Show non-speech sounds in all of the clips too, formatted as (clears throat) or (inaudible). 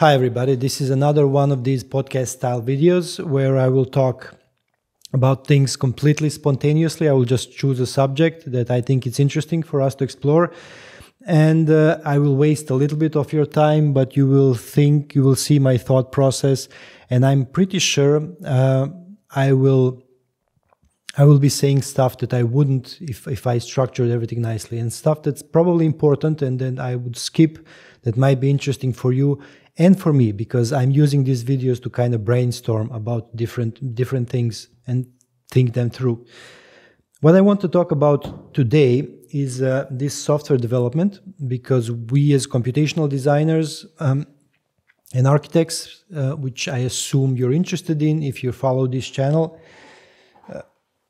Hi, everybody. This is another one of these podcast style videos where I will talk about things completely spontaneously. I will just choose a subject that I think it's interesting for us to explore. And uh, I will waste a little bit of your time, but you will think, you will see my thought process. And I'm pretty sure uh, I will. I will be saying stuff that I wouldn't if, if I structured everything nicely and stuff that's probably important and then I would skip that might be interesting for you and for me because I'm using these videos to kind of brainstorm about different different things and think them through. What I want to talk about today is uh, this software development because we as computational designers um, and architects, uh, which I assume you're interested in if you follow this channel,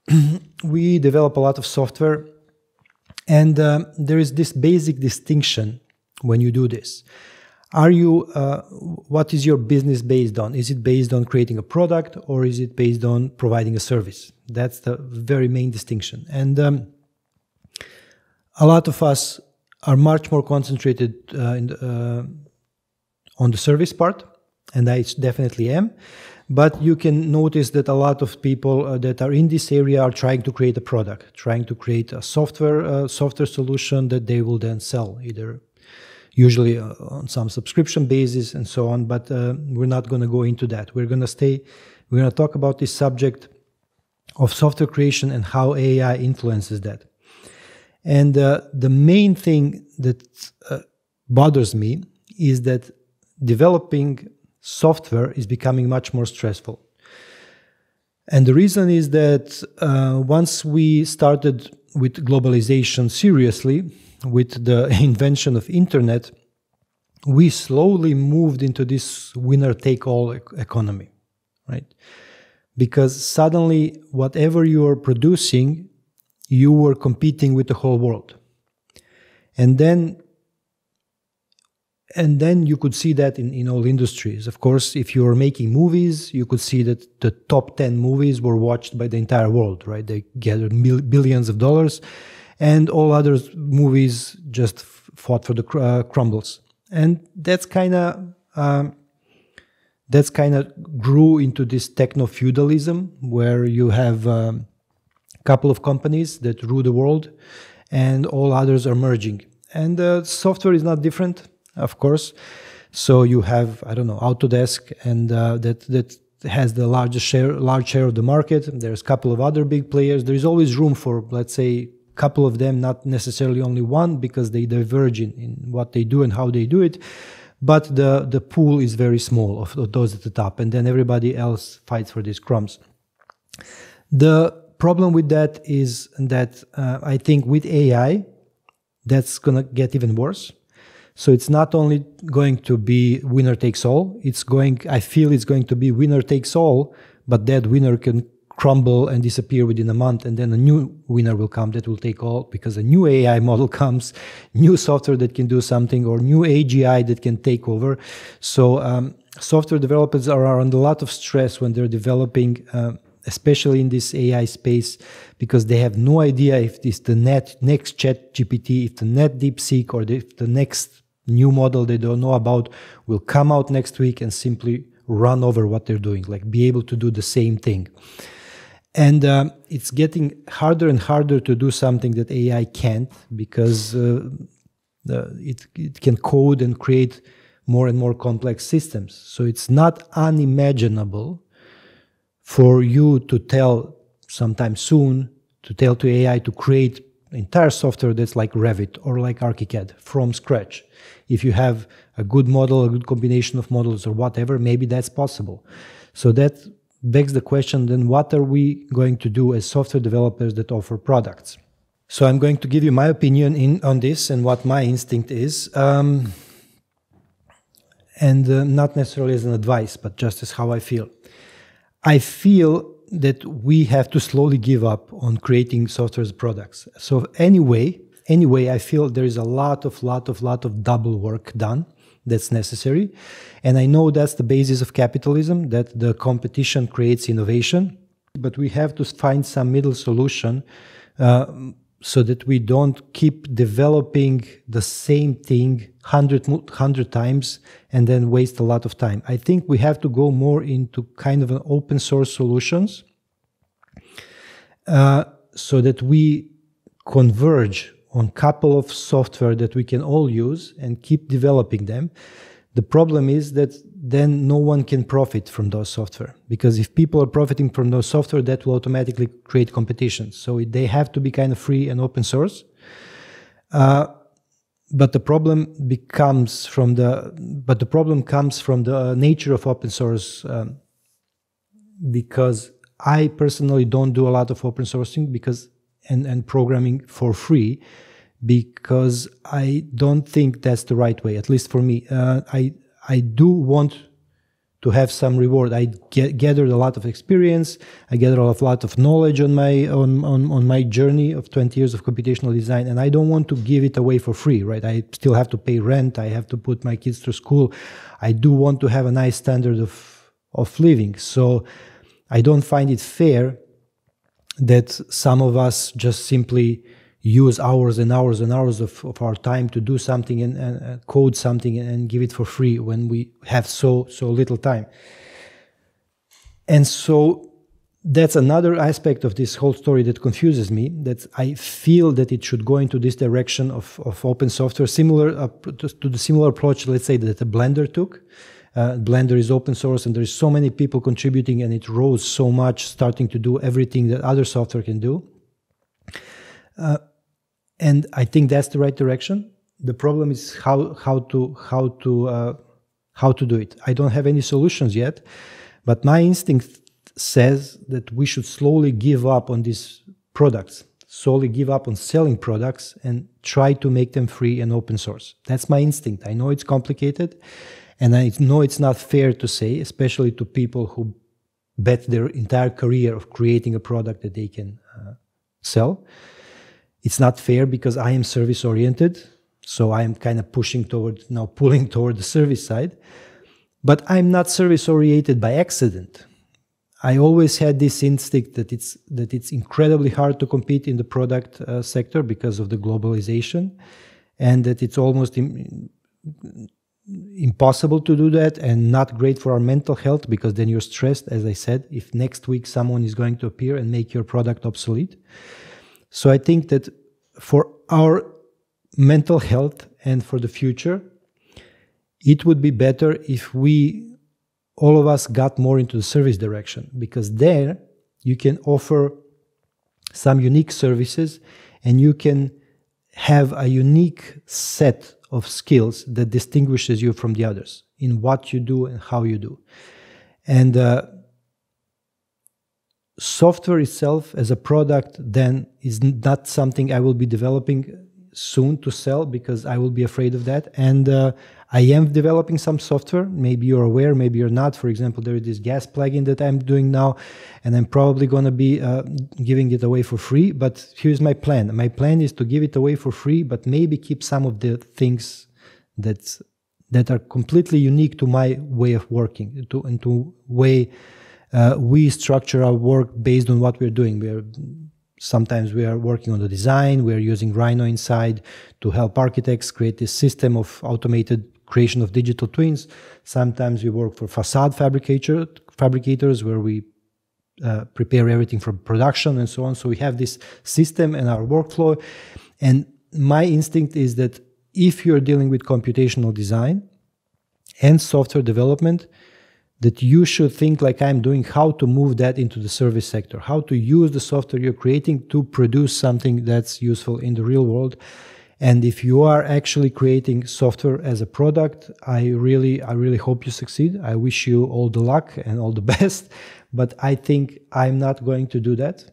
(clears throat) we develop a lot of software, and um, there is this basic distinction when you do this. Are you uh, what is your business based on? Is it based on creating a product or is it based on providing a service? That's the very main distinction. And um, a lot of us are much more concentrated uh, the, uh, on the service part and i definitely am but you can notice that a lot of people uh, that are in this area are trying to create a product trying to create a software uh, software solution that they will then sell either usually uh, on some subscription basis and so on. But uh, we're not going to go into that. We're going to stay, we're going to talk about this subject of software creation and how AI influences that. And uh, the main thing that uh, bothers me is that developing software is becoming much more stressful. And the reason is that uh, once we started with globalization seriously, with the (laughs) invention of internet, we slowly moved into this winner take all economy, right? Because suddenly, whatever you are producing, you were competing with the whole world. And then and then you could see that in, in all industries. Of course, if you were making movies, you could see that the top 10 movies were watched by the entire world, right? They gathered mil- billions of dollars and all other movies just fought for the uh, crumbles. And that's kind of um, that's kind of grew into this techno feudalism where you have a um, couple of companies that rule the world, and all others are merging. And uh, software is not different, of course. So you have I don't know Autodesk, and uh, that that has the largest share, large share of the market. There's a couple of other big players. There is always room for, let's say, a couple of them, not necessarily only one, because they diverge in, in what they do and how they do it. But the, the pool is very small of, of those at the top, and then everybody else fights for these crumbs. The problem with that is that uh, I think with AI, that's to get even worse. So it's not only going to be winner takes all, it's going, I feel it's going to be winner takes all, but that winner can crumble and disappear within a month and then a new winner will come that will take all because a new ai (laughs) model comes new software that can do something or new agi that can take over. So um, software developers are under a lot of stress when they're developing uh, especially in this ai space because they have no idea if this the net next chat gpt if the net deepseek or the, if the next new model they don't know about will come out next week and simply run over what they're doing like be able to do the same thing and uh, it's getting harder and harder to do something that AI can't because uh, it, it can code and create more and more complex systems. So it's not unimaginable for you to tell sometime soon to tell to AI to create entire software that's like Revit or like ArchiCAD from scratch. If you have a good model, a good combination of models or whatever, maybe that's possible. So that begs the question then what are we going to do as software developers that offer products? So I'm going to give you my opinion in, on this and what my instinct is. Um, and uh, not necessarily as an advice, but just as how I feel. I feel that we have to slowly give up on creating software products. So anyway, anyway, I feel there is a lot of, lot of, lot of double work done that's necessary. And I know that's the basis of capitalism, that the competition creates innovation, but we have to find some middle solution. Uh, so that we don't keep developing the same thing 100, 100 times and then waste a lot of time. I think we have to go more into kind of an open source solutions uh, so that we converge on couple of software that we can all use and keep developing them. The problem is that then no one can profit from those software because if people are profiting from those software, that will automatically create competition. So they have to be kind of free and open source. Uh, but the problem becomes from the but the problem comes from the nature of open source um, because I personally don't do a lot of open sourcing because and, and programming for free because I don't think that's the right way, at least for me. Uh, I, I do want to have some reward. I get, gathered a lot of experience. I gathered a lot of knowledge on my on, on, on my journey of 20 years of computational design, and I don't want to give it away for free, right? I still have to pay rent. I have to put my kids through school. I do want to have a nice standard of of living. So I don't find it fair that some of us just simply use hours and hours and hours of, of our time to do something and, and uh, code something and give it for free when we have so so little time. And so that's another aspect of this whole story that confuses me that i feel that it should go into this direction of, of open software similar uh, to the similar approach let's say that blender took. Uh, blender is open source and there's so many people contributing and it rose so much starting to do everything that other software can do. Uh, and I think that's the right direction. The problem is how how to how to uh, how to do it. I don't have any solutions yet, but my instinct says that we should slowly give up on these products, slowly give up on selling products, and try to make them free and open source. That's my instinct. I know it's complicated, and I know it's not fair to say, especially to people who bet their entire career of creating a product that they can uh, sell it's not fair because I am service oriented. So I am kind of pushing toward now pulling (laughs) toward the service side. But I'm not service oriented by accident. I always had this instinct that it's that it's incredibly hard to compete in the product uh, sector because of the globalization, and that it's almost Im- impossible to do that and not great for our mental health because then you're stressed. As I said, if next week someone is going to appear and make your product obsolete, so I think that for our mental health and for the future, it would be better if we, all of us, got more into the service direction because there you can offer some unique services and you can have a unique set of skills that distinguishes you from the others in what you do and how you do. And uh, software itself as a product then is not something I will be developing soon to sell because I will be afraid of that. And uh, I am developing some software. Maybe you're aware, maybe you're not. For example, there is this gas plugin that I'm doing now, and I'm probably going to be uh, giving it away for free. But here's my plan. My plan is to give it away for free, but maybe keep some of the things that that are completely unique to my way of working, to and to way uh, we structure our work based on what we're doing. We are sometimes we are working on the design. We are using Rhino inside to help architects create this system of automated creation of digital twins. Sometimes we work for facade fabricator fabricators where we uh, prepare everything for production and so on. So we have this system and our workflow. And my instinct is that if you're dealing with computational design and software development, that you should think like I'm doing how to move that into the service sector, how to use the software you're creating to produce something that's useful in the real world. And if you are actually creating software as a product, I really, I really hope you succeed. I wish you all the luck and all the (laughs) best. But I think I'm not going to do that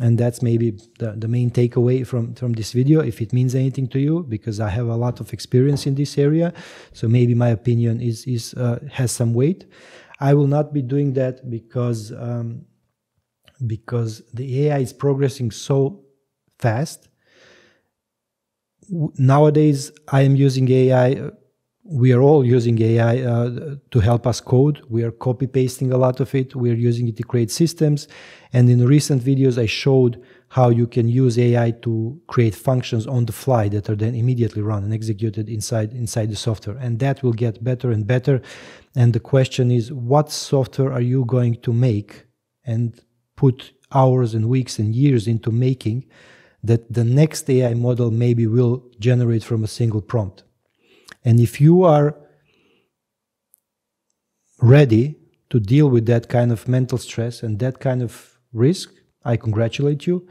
and that's maybe the, the main takeaway from from this video if it means anything to you because i have a lot of experience in this area. So maybe my opinion is is uh, has some weight. I will not be doing that because um, because the ai is progressing so fast. Nowadays i am using ai we are all using AI uh, to help us code. We are copy pasting a lot of it. We are using it to create systems. And in recent videos, I showed how you can use AI to create functions on the fly that are then immediately run and executed inside inside the software. And that will get better and better. And the question is, what software are you going to make and put hours and weeks and years into making that the next AI model maybe will generate from a single prompt? And if you are ready to deal with that kind of mental stress and that kind of risk, I congratulate you.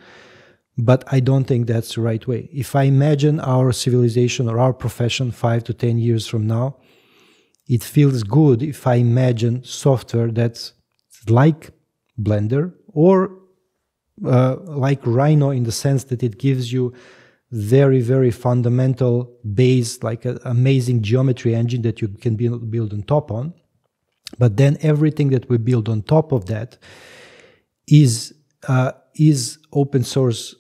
But I don't think that's the right way. If I imagine our civilization or our profession five to 10 years from now, it feels good if I imagine software that's like Blender or uh, like Rhino in the sense that it gives you very, very fundamental base, like an amazing geometry engine that you can build, on top on. But then everything that we build on top of that is uh, is open source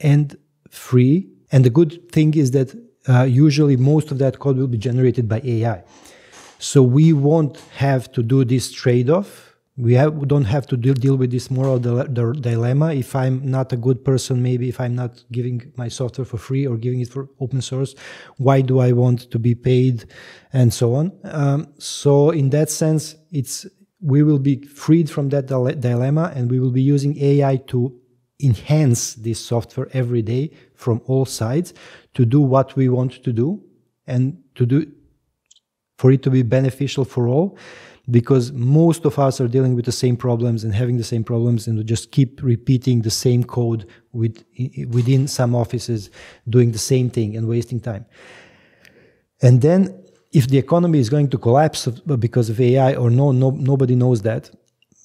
and free. And the good thing is that uh, usually most of that code will be generated by AI. So we won't have to do this trade off we, have, don't have to deal, deal with this moral dilemma. If I'm not a good person, maybe if I'm not giving my software for free or giving it for open source, why do I want to be paid, and so on. Um, so in that sense, it's we will be freed from that dilemma, and we will be using AI to enhance this software every day from all sides to do what we want to do and to do for it to be beneficial for all because most of us are dealing with the same problems and having the same problems and we just keep repeating the same code with, within some offices doing the same thing and wasting time. And then if the economy is going to collapse because of ai or no, no nobody knows that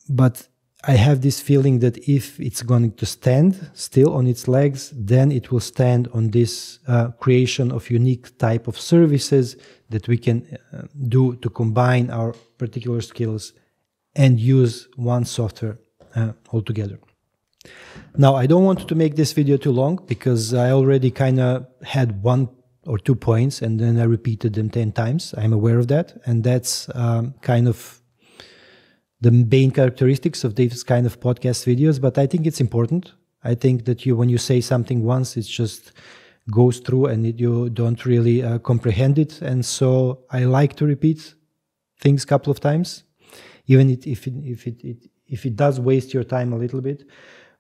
but I have this feeling that if it's going to stand still on its legs, then it will stand on this uh, creation of unique type of services that we can uh, do to combine our particular skills and use one software uh, altogether. Now, I don't want to make this video too long because I already kind of had one or two points and then I repeated them 10 times. I'm aware of that. And that's um, kind of the main characteristics of these kind of podcast videos, but I think it's important. I think that you, when you say something once, it just goes through and it, you don't really uh, comprehend it. And so I like to repeat things a couple of times, even if it, if it, it if it does waste your time a little bit.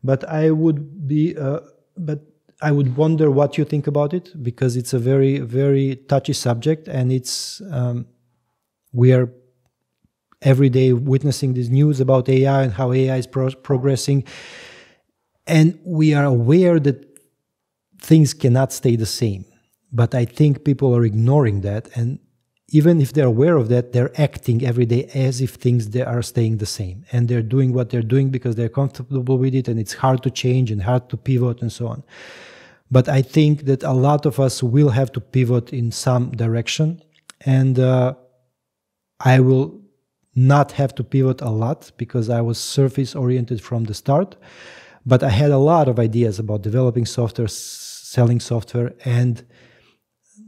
But I would be, uh, but I would wonder what you think about it because it's a very, very touchy subject, and it's um, we are every day witnessing this news about AI and how AI is pro progressing. And we are aware that things cannot stay the same. But I think people are ignoring that. And even if they're aware of that, they're acting every day as if things they are staying the same. And they're doing what they're doing because they're comfortable with it and it's hard to change and hard to pivot and so on. But I think that a lot of us will have to pivot in some direction. And uh, I will not have to pivot a lot because I was surface oriented from the start. But I had a lot of ideas about developing software, selling software, and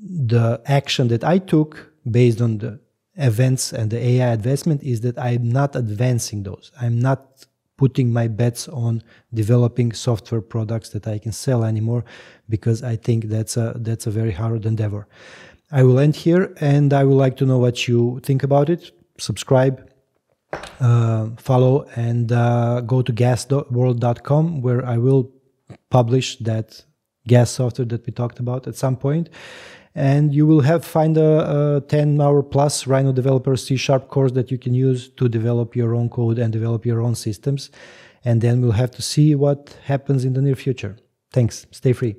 the action that I took based on the events and the AI advancement is that I'm not advancing those. I'm not putting my bets on developing software products that I can sell anymore because I think that's a that's a very hard endeavor. I will end here and I would like to know what you think about it subscribe, uh, follow, and uh, go to gaasworld.com where I will publish that gas software that we talked about at some point. and you will have find a, a, 10 hour plus rhino developer c sharp course that you can use to develop your own code and develop your own systems. And then we'll have to see what happens in the near future. Thanks. Stay free